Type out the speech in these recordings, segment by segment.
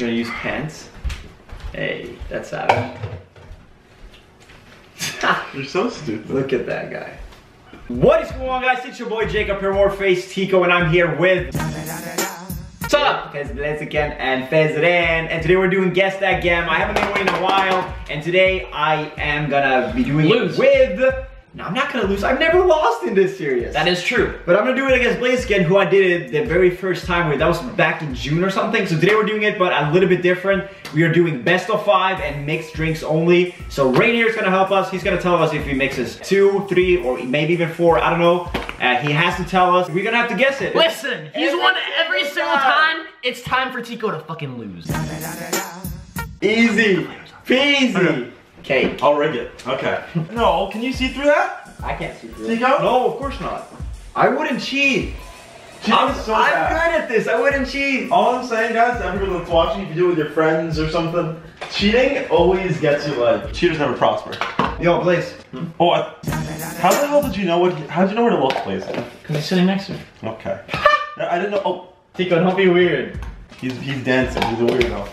gonna use pants. Hey, that's savage. You're so stupid. Look at that guy. What is going on guys? It's your boy Jacob here, more FaZe Teeqo, and I'm here with What's up? Fez Blitz again and FaZe Rain. And today we're doing Guess That Gem. I haven't been winning in a while, and today I am gonna be doing Lose. it with no, I'm not gonna lose. I've never lost in this series. That is true. But I'm gonna do it against Blaziken, who I did it the very first time with. That was back in June or something. So today we're doing it, but a little bit different. We are doing best of five and mixed drinks only. So Rainier is gonna help us. He's gonna tell us if he mixes two, three, or maybe even four. I don't know. Uh, he has to tell us. We're gonna have to guess it. Listen, he's Every won every single single time. time. It's time for Teeqo to fucking lose. Easy, peasy. Okay. I'll rig it. Okay. No, can you see through that? I can't see through it. Teeqo? No, of course not. I wouldn't cheat. Cheating I'm, is so I'm bad. good at this. I wouldn't cheat. All I'm saying, guys, to everyone that's watching, if you do it with your friends or something, cheating always gets you like. Cheaters never prosper. Yo, Blaze. Hmm? Oh, I, how the hell did you know what? How did you know where to look, please? Because he's sitting next to me. Okay. I didn't know. Oh, Teeqo, don't be weird. he's he's dancing. He's a weirdo.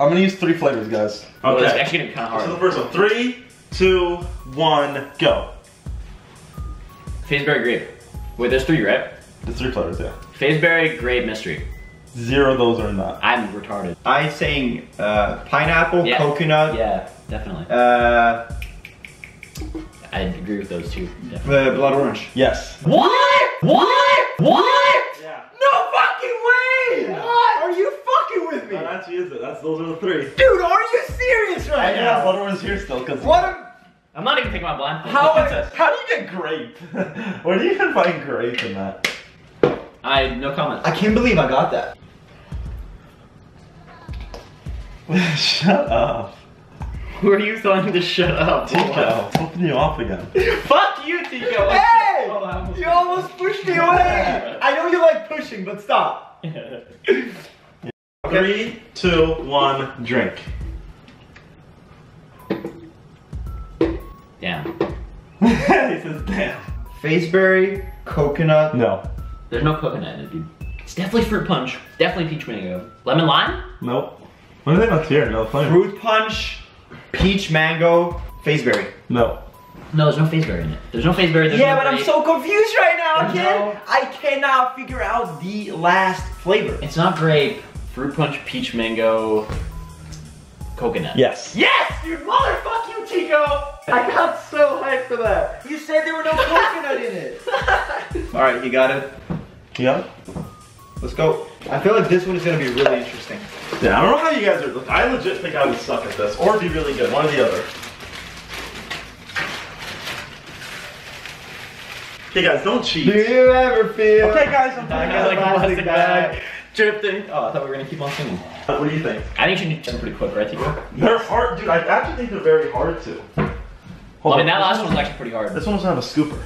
I'm gonna use three flavors, guys. Well, it's actually gonna be kind of So the hard. first one, three, two, one, go. Fazeberry grape. Wait, there's three, right? The three flavors, yeah. Fazeberry grape mystery. Zero of those are in that. I'm retarded. I'm saying uh, pineapple, Yeah. coconut, Yeah, definitely. uh, I agree with those two. Definitely. the blood orange. Yes. What? What? What? Yeah. No fucking way! Yeah. What? Are you fucking with me? That actually is it. That's those are the three. Dude, are you serious I right yeah, now? blood orange here still, cause What a... I'm not even thinking my blind. how how do you get grape? Where do you even find grape in that? I no comment. I can't believe I got that. Shut up, Who are you telling to shut up? Teeqo. Open you off again. Fuck you, Teeqo. Hey! Oh, I almost- You almost pushed me away! I know you like pushing, but stop. Three, two, one, drink. Damn. he says, damn. FaZeberry, coconut. No. There's no coconut in it, dude. It's definitely fruit punch. Definitely peach mango. Lemon lime? Nope. What are they not here? No flavor. Fruit punch, peach mango, FaZeberry. No. No, there's no FaZeberry in it. There's no FaZeberry. There's Yeah, no but I'm so confused right now, There's kid. no- I cannot figure out the last flavor. It's not grape. Fruit punch, peach mango, coconut. Yes. Yes, dude, motherfuck you, Teeqo. I got so hyped for that. You said there were no coconut in it. All right, you got it. Yeah. Let's go. I feel like this one is gonna be really interesting. Yeah, I don't know how you guys are. I legit think I would suck at this, or be really good. One or the other. Okay, guys, don't cheat. Do you ever feel? Okay, guys, I'm I thinking got like a plastic bag. Drifting. Oh, I thought we were gonna keep on singing. What do you think? I think you should do them pretty quick, right, Teeqo? They're hard, dude. I actually think they're very hard to. Hold I mean, on. that last one was actually pretty hard. This one doesn't have a scooper.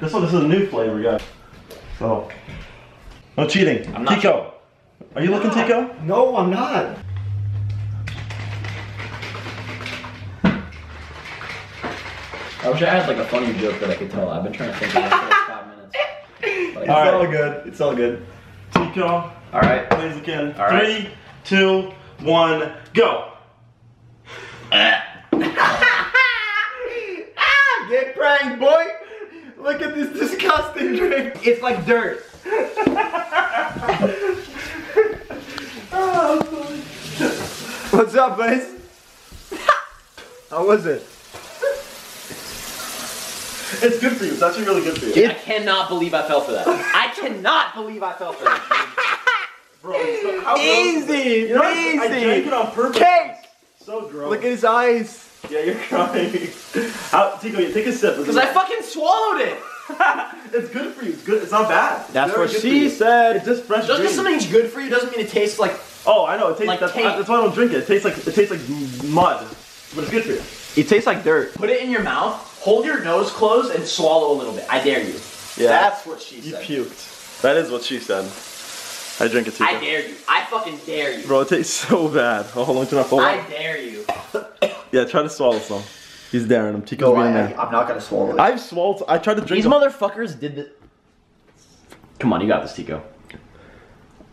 This one, this is a new flavor, guys. So, no cheating. I'm not Teeqo, are you looking, Teeqo? No, I'm not. I wish I had like a funny joke that I could tell. I've been trying to think of it for like five minutes. But It's All right. all good. It's all good. Teeqo, All right. please again. All right. Three, two, one, go. ah, get pranked, boy. Look at this disgusting drink. It's like dirt. What's up, guys? How was it? It's good for you. It's actually really good for you. I cannot believe I fell for that. I cannot believe I fell for that. Bro, it's so- how gross is it? Easy, You know, I, I drank it on purpose. Cake. So gross. Look at his eyes. Yeah, you're crying. How, Teeqo, you take a sip. Because I fucking swallowed it. it's good for you. It's good. It's not bad. That's Very what she said. It's just fresh Just because green. something's good for you doesn't mean it tastes like. Oh, I know. It tastes. Like that's, cake. that's why I don't drink it. It tastes like it tastes like mud, but it's good for you. It tastes like dirt. Put it in your mouth, hold your nose closed, and swallow a little bit. I dare you. Yeah. That's what she You said. puked. That is what she said. I drink it too. I dare you. I fucking dare you. Bro, it tastes so bad. Oh, hold on, turn off the I light. dare you. Yeah, try to swallow some. He's daring him. Teeqo's No, I, being I, there. I'm not gonna swallow it. I've swallowed. I tried to drink. These a- motherfuckers did the. Come on, you got this, Teeqo.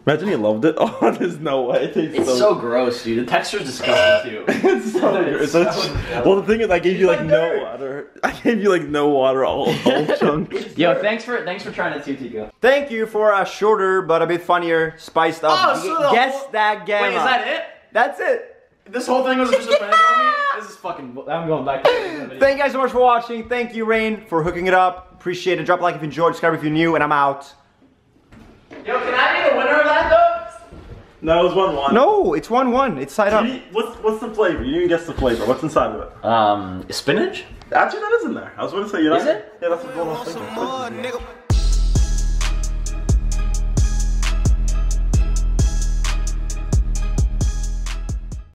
Imagine he loved it. Oh, there's no way. It tastes It's so gross, dude. The texture's disgusting too. it's so good. It's So so well, the thing is, I gave you like no water. I gave you like no water all, all chunk. Yo, thanks for thanks for trying it too, Teeqo. Thank you for a shorter but a bit funnier, spiced up. Oh, so the Guess whole- that gamma. Wait, is that it? That's it. This whole thing was just a prank on me? This is fucking. I'm going back to the. Thank you guys so much for watching. Thank you, Rain, for hooking it up. Appreciate it. Drop a like if you enjoyed, subscribe if you're new, and I'm out. Yo, can I be the winner of that though? No, it was one one. No, it's 1-1. It's side up. You What's what's the flavor? You didn't guess the flavor. What's inside of it? Um, spinach? Actually, that is in there. I was going to say you know. Is it? Yeah, that's what I was thinking. More nigga.